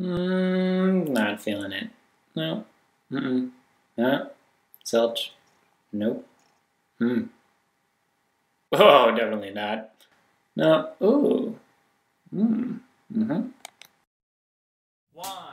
Mm, not feeling it. No. Mm-mm. No. Selch. Nope. Hmm. Oh, definitely not. No. Ooh. Hmm. Mm-hmm. One.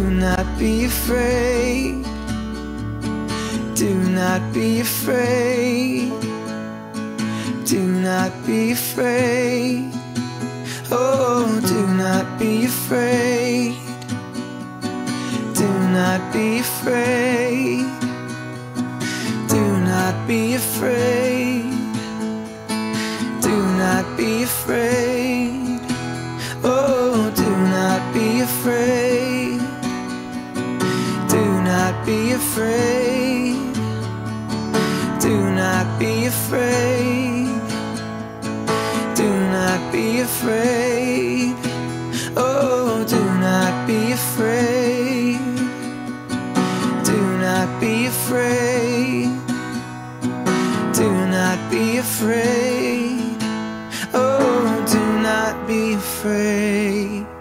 Do not be afraid. Do not be afraid. Do not be afraid. Oh, do not be afraid. Do not be afraid. Do not be afraid. Do not be afraid. Oh, do not be afraid. be afraid. Do not be afraid. Do not be afraid. Oh, do not be afraid. Do not be afraid. Do not be afraid. Oh, do not be afraid.